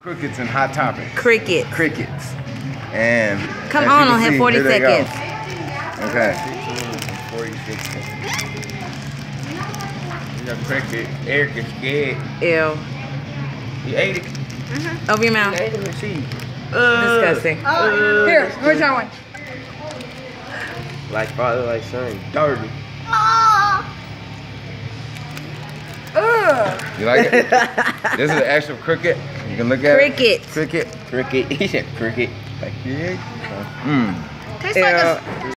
Crickets and Hot Topics. Cricket. Crickets. And Come on, you on can here, see, 40 here they go. seconds. Okay. You know, cricket. Eric is scared. Ew. He ate it. Mm-hmm. Open your He mouth. ate it and see. Disgusting. Oh, here, where's that one? Like father, like son. Dirty. Ugh. You like it? this is an actual cricket. You can look at Cricket. it. Cricket. Cricket. He said cricket. Like, yeah. Mmm. Tastes like a Ew.